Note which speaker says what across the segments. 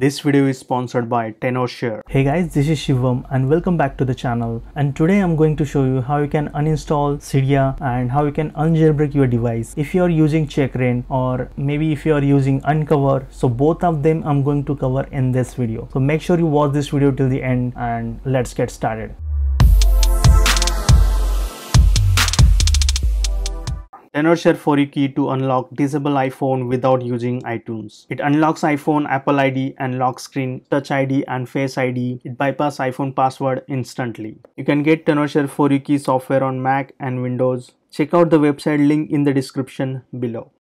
Speaker 1: This video is sponsored by TenorShare.
Speaker 2: Hey guys, this is Shivam and welcome back to the channel. And today I'm going to show you how you can uninstall Cydia and how you can unjailbreak your device if you are using Checkra1n or maybe if you are using Unc0ver. So both of them I'm going to cover in this video. So make sure you watch this video till the end and let's get started.
Speaker 1: 4uKey to unlock disable iPhone without using iTunes. It unlocks iPhone, Apple ID and lock screen, Touch ID and Face ID. It bypass iPhone password instantly. You can get TenorShare 4uKey software on Mac and Windows. Check out the website link in the description below.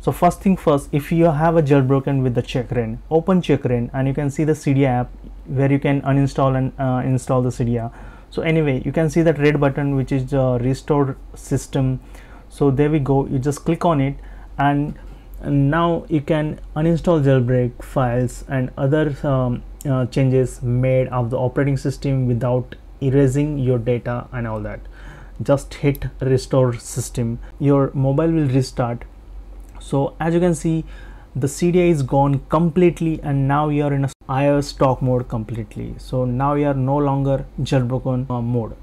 Speaker 2: So first thing first, if you have a jailbroken with the Checkra1n, open Checkra1n and you can see the Cydia app where you can uninstall and uh, install the Cydia. So anyway, you can see that red button which is the restore system so there we go. You just click on it and now you can uninstall jailbreak files and other um, uh, changes made of the operating system without erasing your data and all that. Just hit restore system. Your mobile will restart. So as you can see the Cydia is gone completely and now you are in a iOS stock mode completely. So now you are no longer jailbroken uh, mode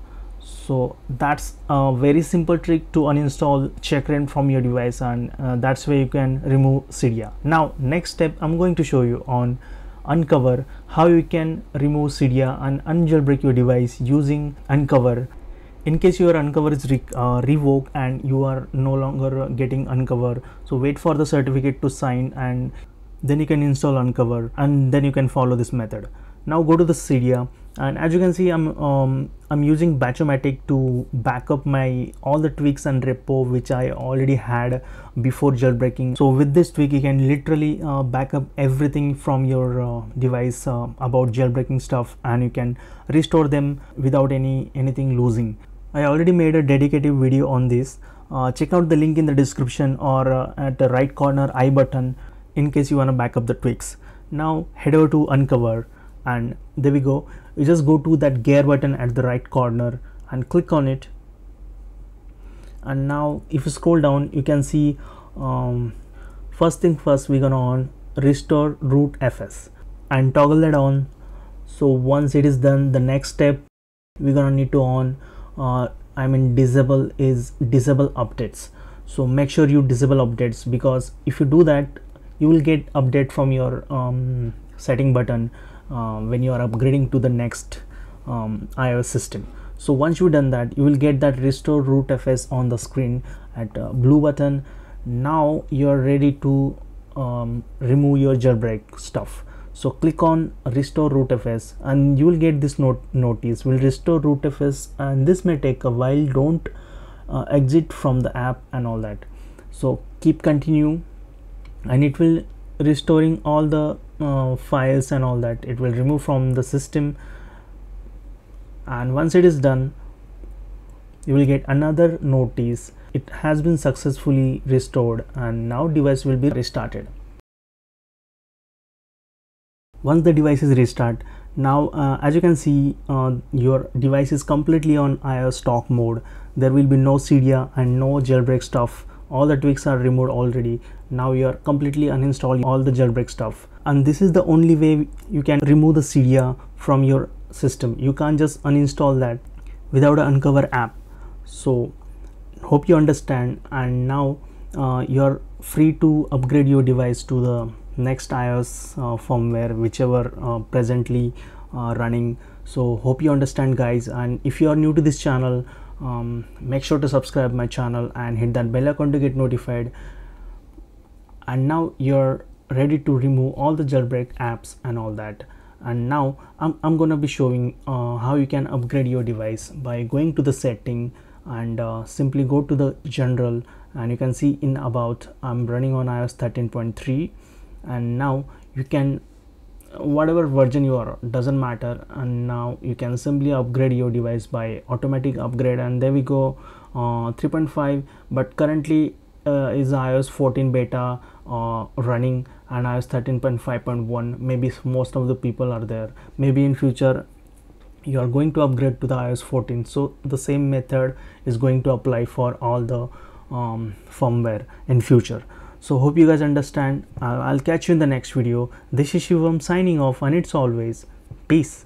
Speaker 2: so that's a very simple trick to uninstall Checkra1n from your device and uh, that's where you can remove Cydia. Now next step I'm going to show you on Unc0ver how you can remove Cydia and unjailbreak your device using Unc0ver in case your Unc0ver is re uh, revoked and you are no longer getting Unc0ver so wait for the certificate to sign and then you can install Unc0ver and then you can follow this method now go to the Cydia. And as you can see I'm um, I'm using Batchomatic to back up my all the tweaks and repo which I already had before jailbreaking. So with this tweak you can literally uh, back up everything from your uh, device uh, about jailbreaking stuff and you can restore them without any anything losing. I already made a dedicated video on this. Uh, check out the link in the description or uh, at the right corner i button in case you want to back up the tweaks. Now head over to Unc0ver and there we go. You just go to that gear button at the right corner and click on it. And now if you scroll down you can see um, first thing first we're gonna on restore root fs and toggle that on. So once it is done the next step we're gonna need to on uh, I mean disable is disable updates. So make sure you disable updates because if you do that you will get update from your um, setting button uh, when you are upgrading to the next um, iOS system. So once you've done that, you will get that restore root FS on the screen at uh, blue button. Now you're ready to um, remove your jailbreak stuff. So click on restore root FS and you will get this note notice will restore root FS and this may take a while. Don't uh, exit from the app and all that. So keep continue and it will restoring all the uh, files and all that. It will remove from the system. And once it is done you will get another notice. It has been successfully restored and now device will be restarted. Once the device is restart now uh, as you can see uh, your device is completely on iOS stock mode. There will be no Cydia and no jailbreak stuff all the tweaks are removed already. Now you are completely uninstalling all the jailbreak stuff. And this is the only way you can remove the Cydia from your system. You can't just uninstall that without an Unc0ver app. So hope you understand. And now uh, you're free to upgrade your device to the next iOS uh, firmware whichever uh, presently uh, running. So hope you understand guys. And if you are new to this channel um, make sure to subscribe my channel and hit that bell icon to get notified. And now you're ready to remove all the jailbreak apps and all that. And now I'm, I'm gonna be showing uh, how you can upgrade your device by going to the setting and uh, simply go to the general. And you can see in about I'm running on iOS 13.3 and now you can whatever version you are doesn't matter. And now you can simply upgrade your device by automatic upgrade. And there we go uh, 3.5 but currently uh, is iOS 14 beta uh, running and iOS 13.5.1 maybe most of the people are there. Maybe in future you are going to upgrade to the iOS 14 so the same method is going to apply for all the um, firmware in future
Speaker 1: so hope you guys understand. I'll, catch you in the next video. This is shivam signing off and it's always peace